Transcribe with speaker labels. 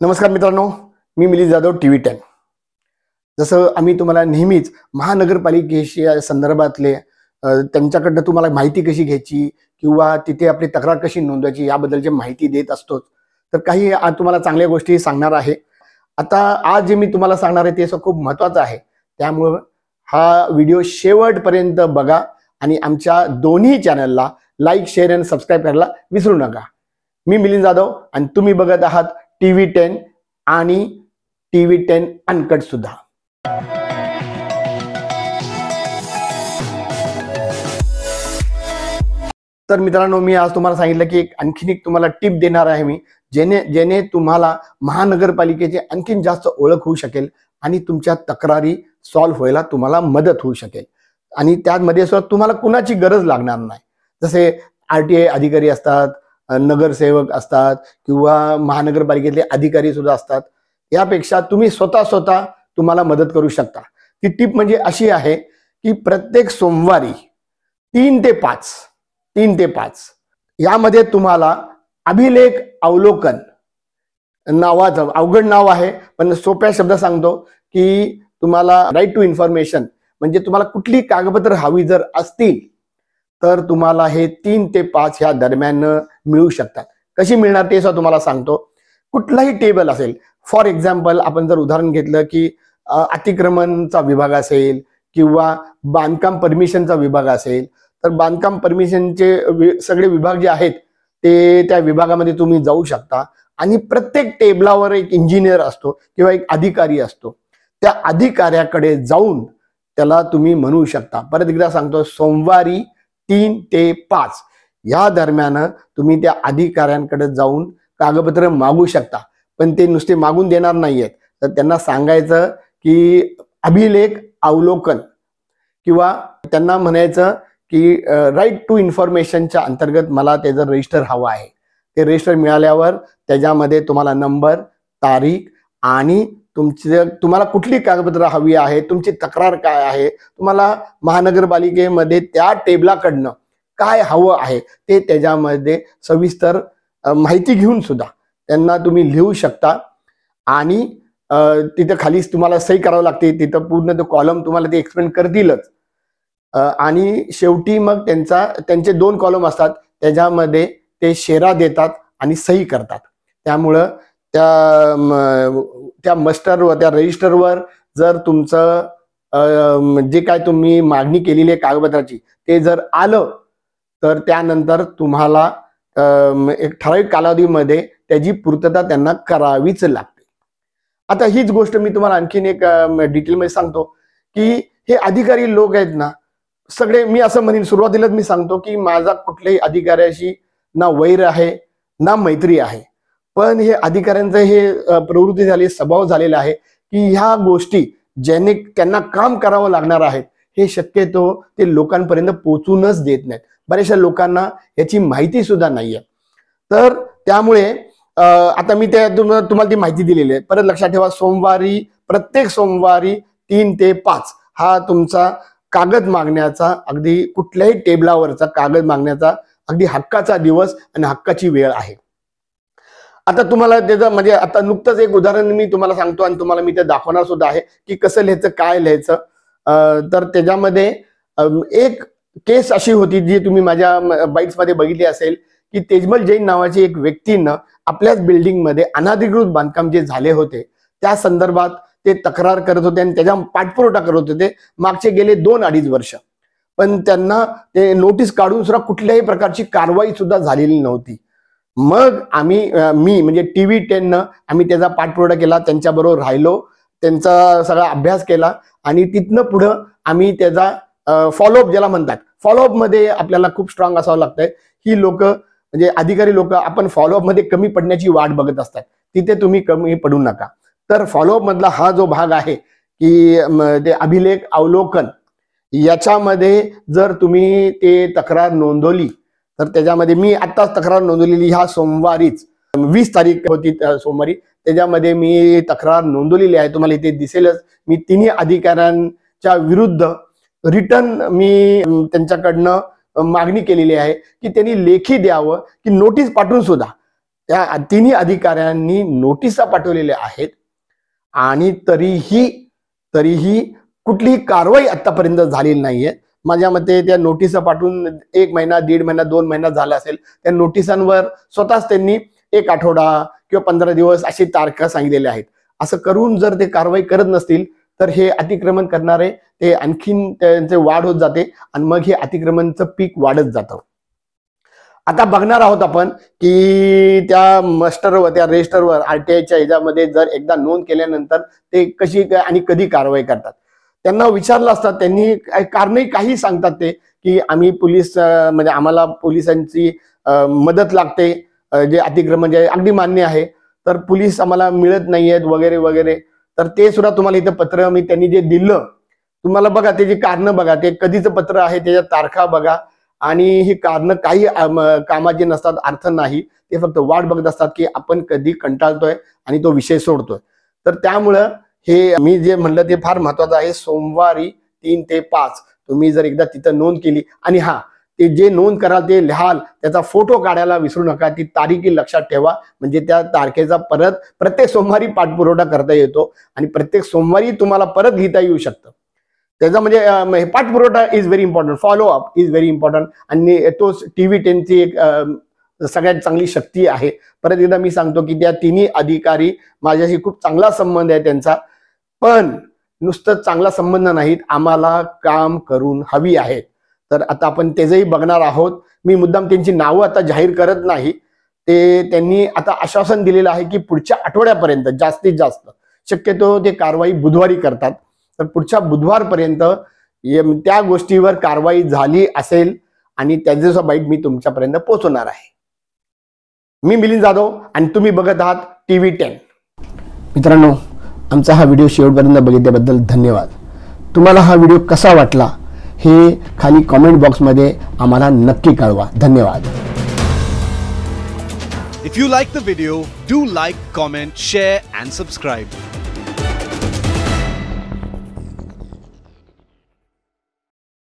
Speaker 1: नमस्कार मित्रांनो मी Milind Jadhav T V ten. जसं आम्ही तुम्हाला नेहमीच महानगरपालिकेशी संदर्भातले त्यांच्याकडनं तुम्हाला माहिती कशी घ्यायची किंवा तिथे आपली तक्रार कशी नोंदवायची याबद्दलची माहिती देत असतोच तर काही आज तुम्हाला चांगल्या गोष्टी सांगणार आहे. आता आज जे मी तुम्हाला सांगणार आहे ते असं खूप महत्वाचं आहे. त्यामुळं हा व्हिडिओ शेवटपर्यंत बघा आणि आमच्या दोन्ही चॅनलला लाईक शेअर आणि सबस्क्राईब करायला विसरू नका. मी मिलिंद जाधव आणि तुम्ही बघत आहात टी व्ही टेन आणि टी व्ही टेन अनकट सुद्धा. तर मित्रांनो मी आज तुम्हाला सांगितलं की एक आणखीन एक तुम्हाला टिप देणार आहे मी जेणे जेणे तुम्हाला महानगरपालिकेची आणखीन जास्त ओळख होऊ शकेल आणि तुमच्या तक्रारी सॉल्व्ह व्हायला तुम्हाला मदत होऊ शकेल. आणि त्यामध्ये सुद्धा तुम्हाला कुणाची गरज लागणार नाही. जसे आर टी आय अधिकारी असतात नगरसेवक असतात किंवा महानगरपालिकेतले अधिकारी सुद्धा असतात. यापेक्षा तुम्ही स्वतः स्वतः तुम्हाला मदत करू शकता. ती टीप म्हणजे अशी आहे की प्रत्येक सोमवारी तीन ते पाच तीन ते पाच यामध्ये तुम्हाला अभिलेख अवलोकन नावाचं अवघड नाव आहे पण सोप्या शब्द सांगतो की तुम्हाला राईट टू इन्फॉर्मेशन म्हणजे तुम्हाला कुठली कागदपत्र हवी जर असतील तर तुम्हाला हे तीन ते पाच ह्या दरम्यान मिळू शकतात. कशी मिळणार ते सुद्धा तुम्हाला सांगतो. कुठलाही टेबल असेल फॉर एक्झाम्पल आपण जर उदाहरण घेतलं की अतिक्रमणचा विभाग असेल किंवा बांधकाम परमिशनचा विभाग असेल तर बांधकाम परमिशनचे सगळे विभाग जे आहेत ते त्या विभागामध्ये तुम्ही जाऊ शकता. आणि प्रत्येक टेबलावर एक इंजिनियर असतो किंवा एक अधिकारी असतो. त्या अधिकाऱ्याकडे जाऊन त्याला तुम्ही म्हणू शकता. परत एकदा सांगतो सोमवारी तीन ते पाच. या दरम्यान तुम्ही त्या अधिकाऱ्यांकडे जाऊन कागदपत्र मागू शकता. पण ते नुसते मागून देणार नाहीयेत. तर त्यांना सांगायचं की अभिलेख अवलोकन किंवा त्यांना म्हणायचं की राईट टू इन्फॉर्मेशनच्या अंतर्गत मला त्याचं रजिस्टर हवं आहे. ते रजिस्टर मिळाल्यावर त्याच्यामध्ये तुम्हाला नंबर तारीख आणि तुमचे तुम्हाला कुठली कागदपत्र हवी आहे? तुमची तक्रार काय आहे? तुम्हाला महानगरपालिकेमध्ये त्या टेबलाकडनं काय हवं आहे? ते त्याच्यामध्ये सविस्तर माहिती घेऊन सुद्धा त्यांना तुम्ही लिहू शकता. आणि तिथं खालीच तुम्हाला सही करावं लागते. तिथं पूर्ण तो कॉलम तुम्हाला ते एक्सप्लेन करतीलच. आणि शेवटी मग त्यांचा त्यांचे दोन कॉलम असतात. त्याच्यामध्ये ते शेरा देतात आणि सही करतात. त्यामुळं त्या त्या मस्टरवर त्या रजिस्टरवर जर तुमचं जे काय तुम्ही मागणी केलेली आहे कागदपत्राची ते जर आलं तर त्यानंतर तुम्हाला एक ठराविक कालावधीमध्ये त्याची पूर्तता त्यांना करावीच लागते. आता हीच गोष्ट मी तुम्हाला आणखीन एक डिटेलमध्ये सांगतो की हे अधिकारी लोक आहेत ना सगळे मी असं म्हणेन सुरुवातीलाच मी सांगतो की माझा कुठल्याही अधिकाऱ्याशी ना वैर आहे ना मैत्री आहे. पण हे अधिकाऱ्यांचं हे प्रवृत्ती झाली स्वभाव झालेला आहे की ह्या गोष्टी ज्याने त्यांना काम करावं लागणार आहे हे शक्यतो ते लोकांपर्यंत पोचूनच देत नाहीत. बऱ्याचशा लोकांना याची माहिती सुद्धा नाहीये. तर त्यामुळे आता मी त्या तुम्हाला ती माहिती दिलेली आहे. परत लक्षात ठेवा सोमवारी प्रत्येक सोमवारी तीन ते पाच हा तुमचा कागद मागण्याचा अगदी कुठल्याही टेबलावरचा कागद मागण्याचा अगदी हक्काचा दिवस आणि हक्काची वेळ आहे. आता तुम्हाला त्याचं म्हणजे आता नुकतंच एक उदाहरण मी तुम्हाला सांगतो आणि तुम्हाला मी ते दाखवणार सुद्धा आहे की कसं लिहायचं काय लिहायचं. तर त्याच्यामध्ये एक केस अशी होती जी तुम्ही माझ्या बाईक्समध्ये बघितली असेल की तेजमल जैन नावाची एक व्यक्तीनं आपल्याच बिल्डिंगमध्ये अनाधिकृत बांधकाम जे झाले होते त्या संदर्भात ते तक्रार करत होते आणि त्याच्या पाठपुरवठा करत होते मागचे गेले दोन अडीच वर्ष. पण त्यांना ते नोटीस काढून सुद्धा कुठल्याही प्रकारची कारवाई सुद्धा झालेली नव्हती. मग आम्ही मी म्हणजे टी व्ही टेननं आम्ही त्याचा पाठपुरवठा केला त्यांच्याबरोबर राहिलो त्यांचा सगळा अभ्यास केला आणि तिथनं पुढं आम्ही त्याचा फॉलोअप ज्याला म्हणतात फॉलोअपमध्ये आपल्याला खूप स्ट्रॉंग असावं लागतंय. ही लोक म्हणजे अधिकारी लोक आपण फॉलोअपमध्ये कमी पडण्याची वाट बघत असतात. तिथे तुम्ही कमी पडू नका. तर फॉलोअप मधला हा जो भाग आहे की ते अभिलेख अवलोकन याच्यामध्ये जर तुम्ही ते तक्रार नोंदवली तर त्याच्यामध्ये मी आत्ताच तक्रार नोंदवलेली ह्या सोमवारीच. वीस तारीख होती सोमवारी. त्याच्यामध्ये मी तक्रार नोंदवलेली आहे तुम्हाला इथे दिसेलच. मी तिन्ही अधिकाऱ्यांच्या विरुद्ध रिटर्न मी त्यांच्याकडनं मागणी केलेली आहे की त्यांनी लेखी द्यावं की नोटीस पाठवून सुद्धा. त्या तिन्ही अधिकाऱ्यांनी नोटिसा पाठवलेल्या आहेत. आणि तरीही तरीही कुठलीही कारवाई आतापर्यंत झालेली नाहीये. माझ्या मते त्या नोटिसा पाठवून एक महिना दीड महिना दोन महिना झाला असेल त्या नोटिसांवर स्वतःच त्यांनी एक आठवडा किंवा पंधरा दिवस अशी तारखा सांगितलेल्या आहेत. असं करून जर ते कारवाई करत नसतील तर हे अतिक्रमण करणारे ते आणखीन त्यांचे वाढ होत जाते आणि मग हे अतिक्रमणचं पीक वाढत जातं. आता बघणार आहोत आपण की त्या मस्टरवर त्या रजिस्टरवर आरटीआयच्या ह्याच्यामध्ये जर एकदा नोंद केल्यानंतर ते कशी आणि कधी कारवाई करतात. त्यांना विचारलं असतात त्यांनी कारणही काही सांगतात ते की आम्ही पोलीस म्हणजे आम्हाला पोलिसांची मदत लागते जे अतिक्रमण जे अगदी मान्य आहे. तर पोलीस आम्हाला मिळत नाही आहेत वगैरे वगैरे. तर ते सुद्धा तुम्हाला इथं पत्र मी त्यांनी जे दिलं तुम्हाला बघा त्याची कारण बघा ते कधीचं पत्र आहे त्याच्या तारखा बघा. आणि ही कारण काही कामाची नसतात अर्थ नाही. ते फक्त वाट बघत असतात की आपण कधी कंटाळतोय आणि तो विषय सोडतोय. तर त्यामुळं हे मी जे म्हणलं ते फार महत्वाचं आहे. सोमवारी तीन ते पाच तुम्ही जर एकदा तिथं नोंद केली आणि हा ते जे नोंद कराल ते लिहाल त्याचा फोटो काढायला विसरू नका ती तारीखही लक्षात ठेवा. म्हणजे त्या तारखेचा परत प्रत्येक सोमवारी पाठपुरवठा करता येतो आणि प्रत्येक सोमवारी तुम्हाला परत लिहिता येऊ शकतं. त्याचा म्हणजे पाठपुरवठा is very important follow up is very important आणि तो टी व्ही टेनची एक सगळ्यात चांगली शक्ती आहे. परत एकदा मी सांगतो की त्या तिन्ही अधिकारी माझ्याशी खूप चांगला संबंध आहे त्यांचा. पण नुसतं चांगला संबंध नाहीत आम्हाला काम करून हवी आहेत तर आता आपण त्याचंही बघणार आहोत. मी मुद्दाम त्यांची नावं आता जाहीर करत नाही. ते त्यांनी आता आश्वासन दिलेलं आहे की पुढच्या आठवड्यापर्यंत जास्तीत जास्त शक्यतो ते कारवाई बुधवारी करतात. तर पुढच्या बुधवारपर्यंत त्या गोष्टीवर कारवाई झाली असेल आणि त्याचे बाईट मी तुमच्यापर्यंत पोहोचवणार आहे. मी मिलिंद जाधव आणि तुम्ही बघत आहात टी व्ही टेन. मित्रांनो आमचा हा व्हिडिओ शेवटपर्यंत बघितल्याबद्दल धन्यवाद. तुम्हाला हा व्हिडिओ कसा वाटला हे खाली कॉमेंट बॉक्समध्ये आम्हाला नक्की कळवा. धन्यवाद.
Speaker 2: If you like the video do like comment share and subscribe